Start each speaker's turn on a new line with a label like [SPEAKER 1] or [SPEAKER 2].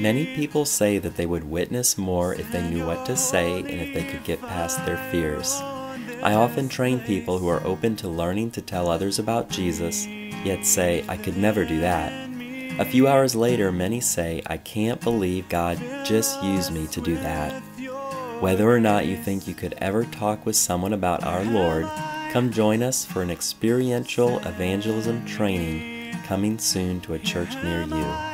[SPEAKER 1] Many people say that they would witness more if they knew what to say and if they could get past their fears. I often train people who are open to learning to tell others about Jesus, yet say, I could never do that. A few hours later, many say, I can't believe God just used me to do that. Whether or not you think you could ever talk with someone about our Lord, come join us for an experiential evangelism training coming soon to a church near you.